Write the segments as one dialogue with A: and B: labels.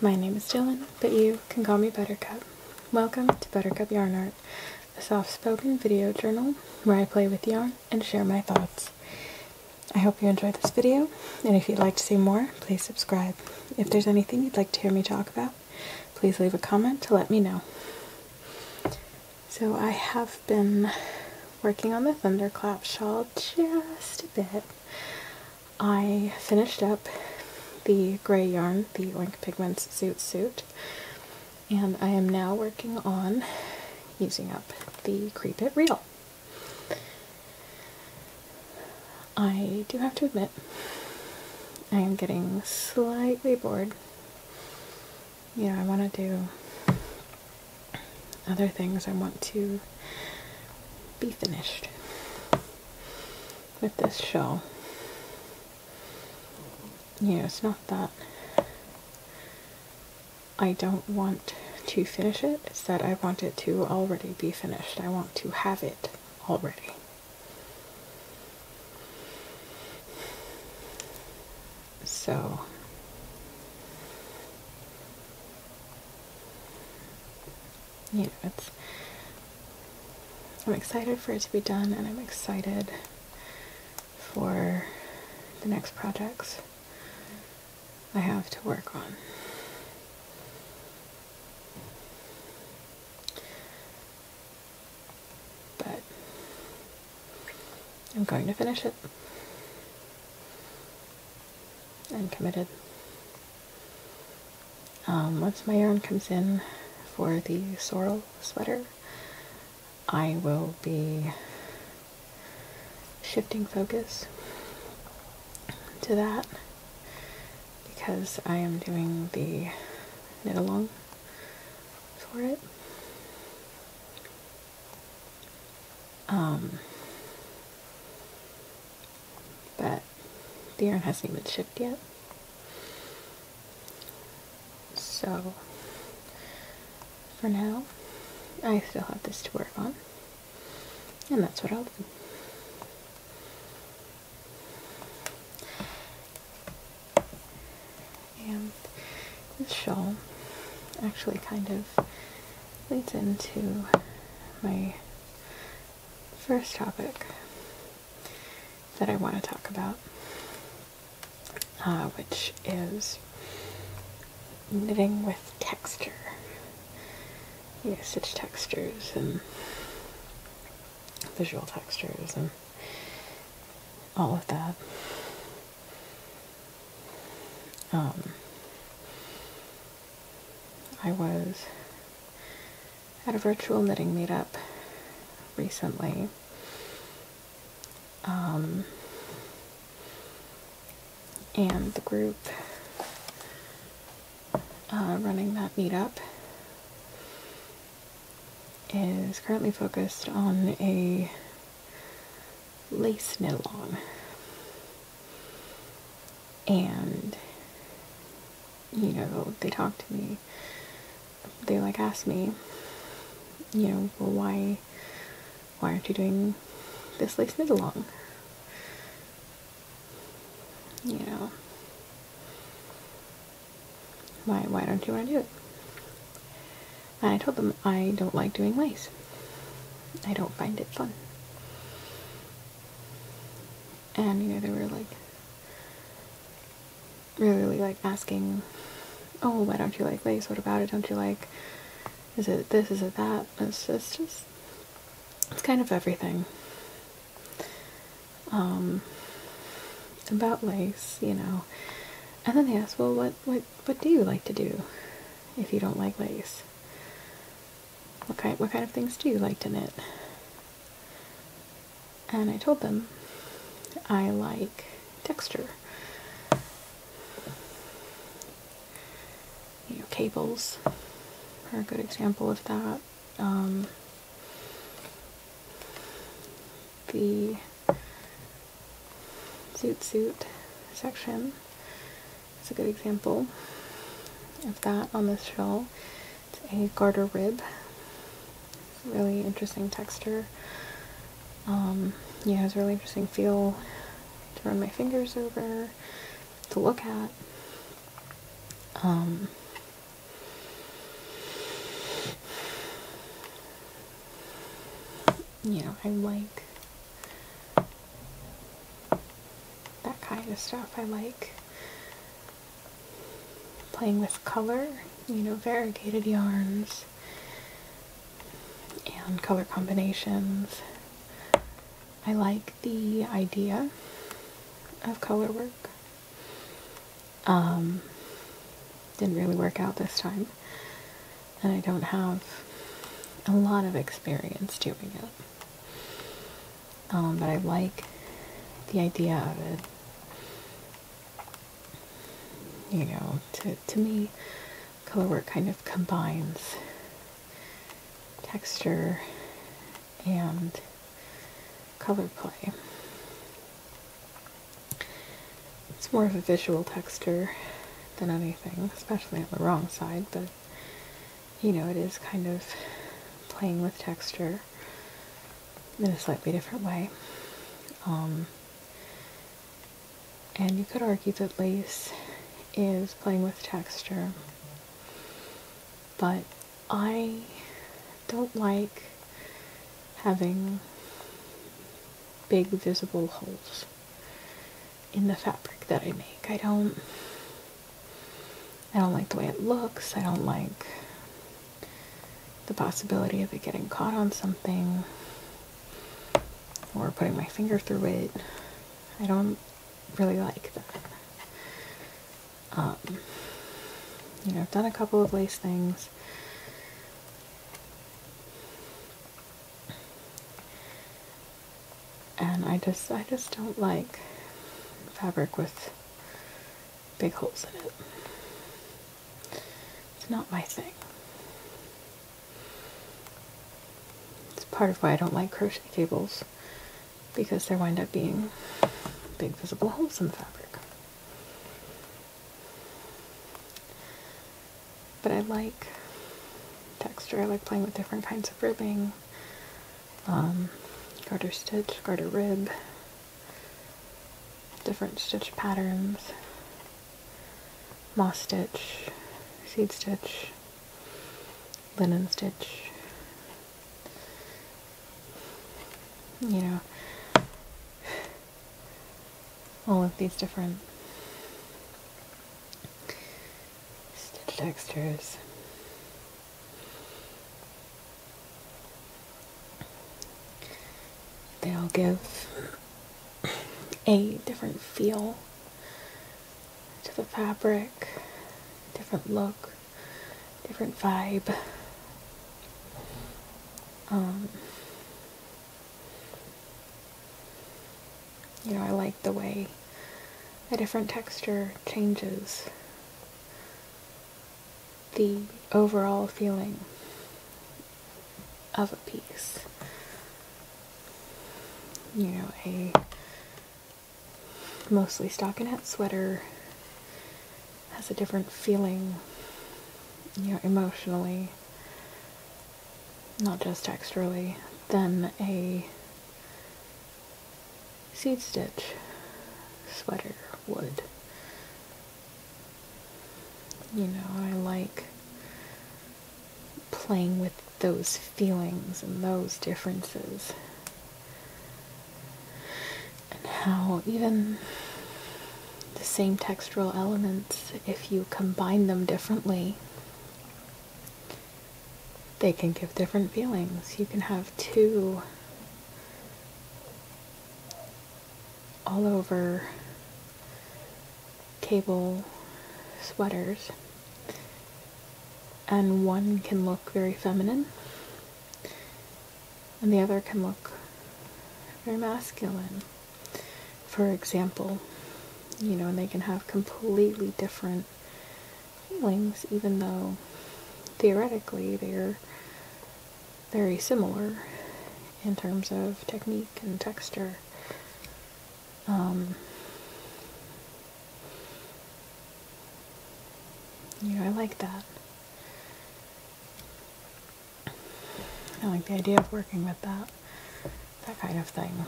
A: my name is Dylan, but you can call me Buttercup. Welcome to Buttercup Yarn Art, a soft-spoken video journal where I play with yarn and share my thoughts. I hope you enjoyed this video, and if you'd like to see more, please subscribe. If there's anything you'd like to hear me talk about, please leave a comment to let me know. So I have been working on the Thunderclap shawl just a bit. I finished up the gray yarn, the Oink Pigments Zoot Suit, and I am now working on using up the Creep It Reel. I do have to admit, I am getting slightly bored. You know, I want to do other things. I want to be finished with this show. You know, it's not that I don't want to finish it, it's that I want it to already be finished. I want to have it already. So, you know, it's. I'm excited for it to be done, and I'm excited for the next projects I have to work on. But I'm going to finish it. I'm committed. Um, once my yarn comes in for the sorrel sweater, I will be shifting focus to that because I am doing the knit along for it. Um, but the yarn hasn't even shipped yet. So for now, I still have this to work on, and that's what I'll do. And this shawl actually kind of leads into my first topic that I want to talk about, uh, which is knitting with texture. You know, stitch textures and visual textures and all of that. Um, I was at a virtual knitting meetup recently. Um, and the group uh, running that meetup is currently focused on a lace knit along. And you know, they talk to me, they like ask me, you know, well, why, why aren't you doing this lace knit along? You know, why, why don't you want to do it? And I told them I don't like doing lace. I don't find it fun. And, you know, they were like, really like asking, oh, why don't you like lace? What about it? Don't you like, is it this, is it that? It's, it's just, it's kind of everything. Um, it's about lace, you know. And then they ask, well, what, what, what do you like to do if you don't like lace? What kind, what kind of things do you like to knit? And I told them I like texture. You know, cables are a good example of that. Um, the Zoot Suit section is a good example of that on this shawl. It's a garter rib. Really interesting texture. Um, yeah, it has a really interesting feel to run my fingers over, to look at. Um, you know, I like that kind of stuff. I like playing with color, you know, variegated yarns and color combinations. I like the idea of color work. Um, didn't really work out this time, and I don't have a lot of experience doing it. Um, but I like the idea of it. You know, to, to me, color work kind of combines texture and color play. It's more of a visual texture than anything, especially on the wrong side, but you know, it is kind of playing with texture in a slightly different way. Um, and you could argue that lace is playing with texture, but I don't like having big visible holes in the fabric that I make. I don't I don't like the way it looks. I don't like the possibility of it getting caught on something or putting my finger through it. I don't really like that. Um, you know, I've done a couple of lace things. And I just I just don't like fabric with big holes in it. It's not my thing. Part of why I don't like crochet cables because there wind up being big visible holes in the fabric. But I like texture. I like playing with different kinds of ribbing. Um, garter stitch, garter rib, different stitch patterns, moss stitch, seed stitch, linen stitch. You know, all of these different stitch textures. They all give a different feel to the fabric, different look, different vibe. Um, you know, I like the way a different texture changes the overall feeling of a piece. You know, a mostly stockinette sweater has a different feeling, you know, emotionally, not just texturally, than a seed stitch sweater would. You know, I like playing with those feelings and those differences. And how even the same textural elements, if you combine them differently, they can give different feelings. You can have two all over cable sweaters, and one can look very feminine, and the other can look very masculine. For example, you know, and they can have completely different feelings, even though theoretically they're very similar in terms of technique and texture. Um, know, I like that. I like the idea of working with that, that kind of thing.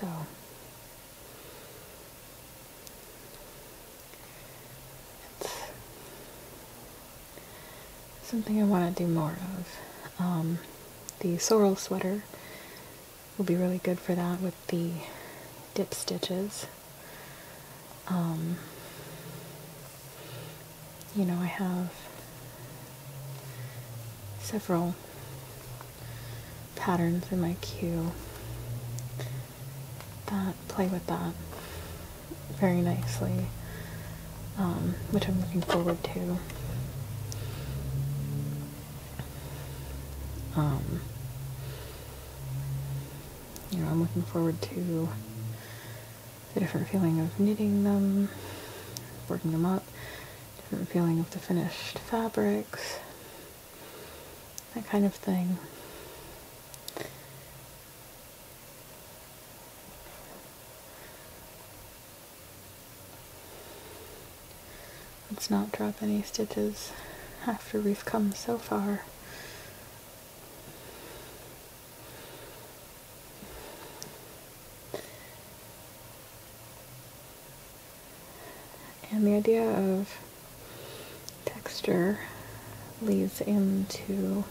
A: So, it's something I want to do more of. Um, the sorrel sweater will be really good for that with the dip stitches. Um, you know, I have several patterns in my queue that play with that very nicely, um, which I'm looking forward to. Um, you know, I'm looking forward to the different feeling of knitting them, working them up, different feeling of the finished fabrics, that kind of thing. Let's not drop any stitches after we've come so far. And the idea of texture leads into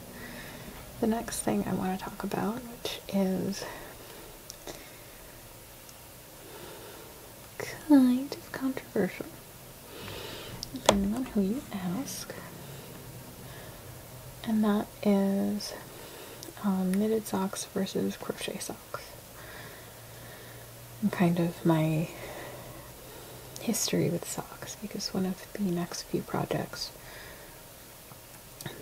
A: the next thing I want to talk about, which is kind of controversial, depending on who you ask. And that is um, knitted socks versus crochet socks. And kind of my history with socks because one of the next few projects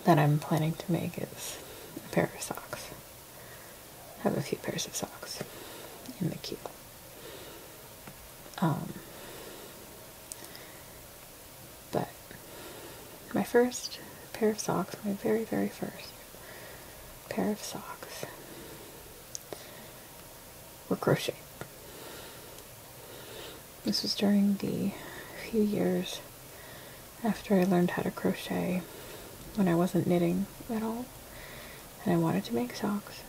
A: that I'm planning to make is a pair of socks. I have a few pairs of socks in the queue. Um, but my first pair of socks, my very, very first pair of socks, were crocheted. This was during the few years after I learned how to crochet when I wasn't knitting at all and I wanted to make socks.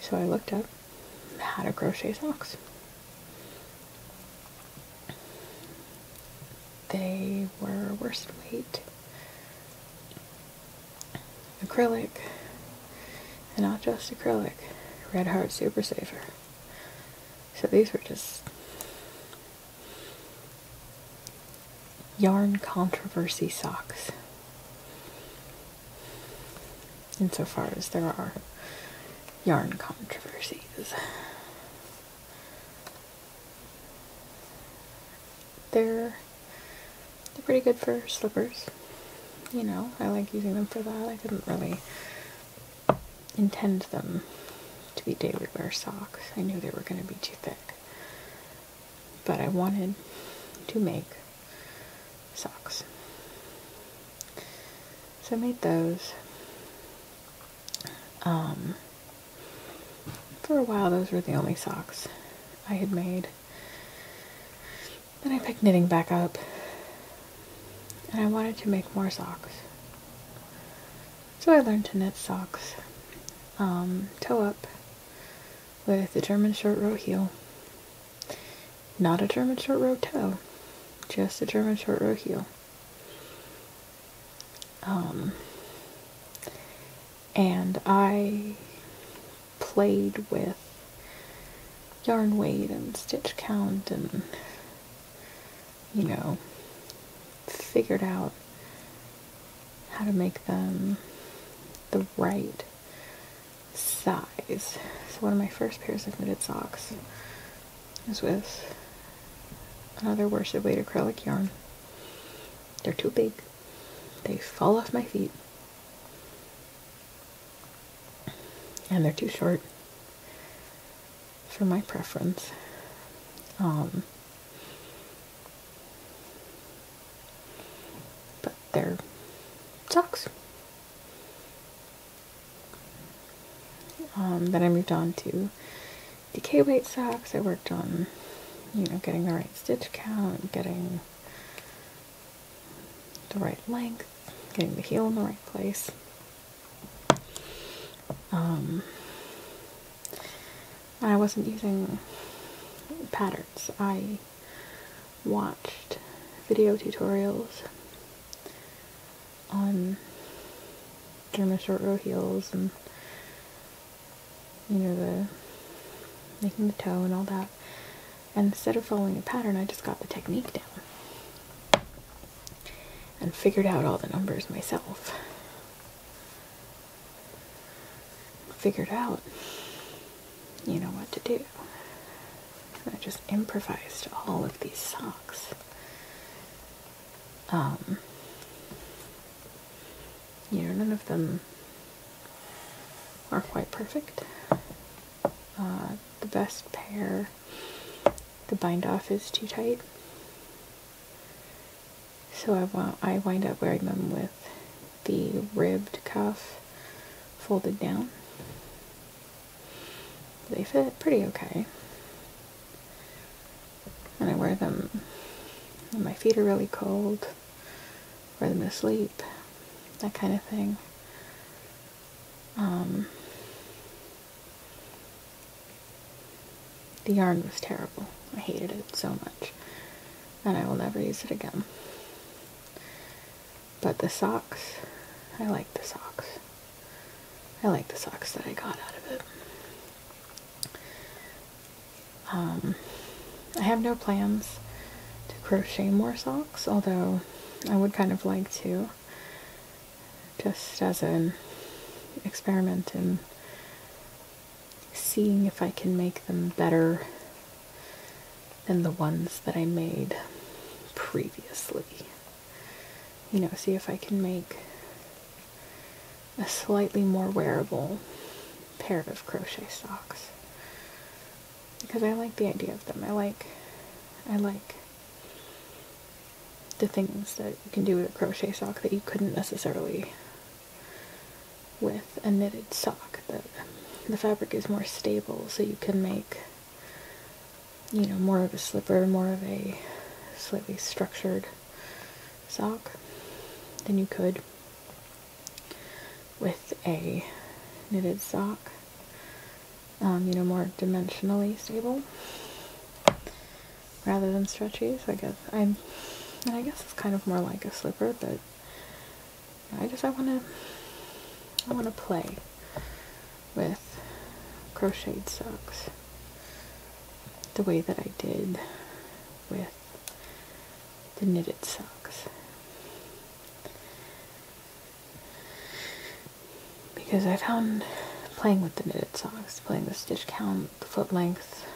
A: So I looked up how to crochet socks. They were worsted weight, acrylic, and not just acrylic, Red Heart Super Saver. So these were just yarn controversy socks. Insofar as there are yarn controversies. They're they're pretty good for slippers. You know, I like using them for that. I didn't really intend them to be daily wear socks. I knew they were going to be too thick. But I wanted to make socks. So I made those. Um, for a while, those were the only socks I had made. Then I picked knitting back up, and I wanted to make more socks. So I learned to knit socks, um, toe up, with a German short row heel. Not a German short row toe, just a German short row heel. Um, and I played with yarn weight and stitch count and you know figured out how to make them the right size. So one of my first pairs of knitted socks is with another worsted weight acrylic yarn. They're too big. They fall off my feet. And they're too short for my preference. Um, but they're socks. Um, then I moved on to DK weight socks. I worked on, you know, getting the right stitch count, getting the right length, getting the heel in the right place. Um, I wasn't using patterns. I watched video tutorials on German short row heels and you know the making the toe and all that. And instead of following a pattern, I just got the technique down and figured out all the numbers myself. Figured out, you know, what to do. I just improvised all of these socks. Um, you know, none of them are quite perfect. Uh, the best pair, the bind off is too tight. So I, wa I wind up wearing them with the ribbed cuff folded down. They fit pretty okay. And I wear them when my feet are really cold, wear them to sleep, that kind of thing. Um, the yarn was terrible. I hated it so much. And I will never use it again. But the socks, I like the socks. I like the socks that I got out of it. Um, I have no plans to crochet more socks, although I would kind of like to, just as an experiment in seeing if I can make them better than the ones that I made previously. You know, see if I can make a slightly more wearable pair of crochet socks because I like the idea of them. I like I like the things that you can do with a crochet sock that you couldn't necessarily with a knitted sock. The fabric is more stable, so you can make you know more of a slipper, more of a slightly structured sock than you could with a knitted sock um, you know, more dimensionally stable rather than stretchy. So I guess I'm, and I guess it's kind of more like a slipper, but I just I want to I want to play with crocheted socks the way that I did with the knitted socks. Because I found playing with the knitted socks, playing the stitch count, the foot length,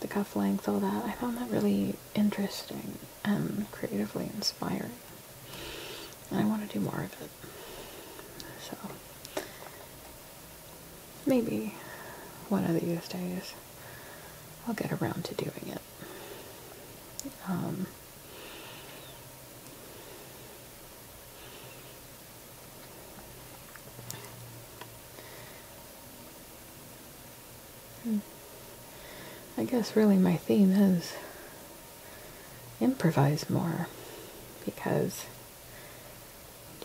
A: the cuff length, all that. I found that really interesting and creatively inspiring. And I want to do more of it. So, maybe one of these days I'll get around to doing it. Um, I guess really my theme is improvise more because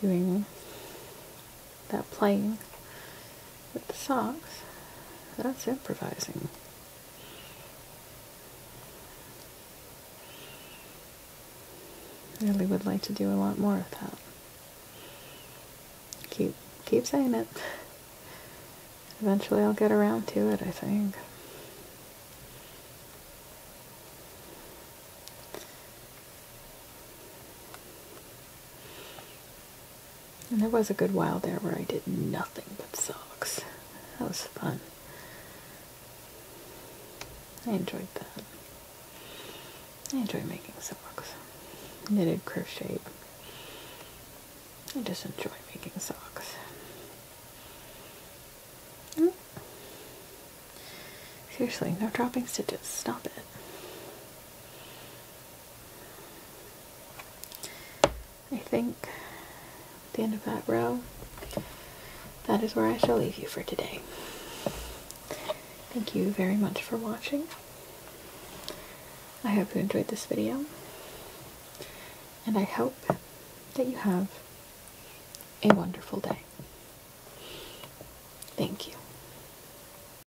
A: doing that playing with the socks, that's improvising. Really would like to do a lot more of that. Keep keep saying it. Eventually I'll get around to it, I think. And there was a good while there where I did nothing but socks. That was fun. I enjoyed that. I enjoy making socks. Knitted, crocheted. I just enjoy making socks. Mm. Seriously, no dropping stitches. Stop it. I think at the end of that row, that is where I shall leave you for today. Thank you very much for watching. I hope you enjoyed this video, and I hope that you have a wonderful day. Thank you.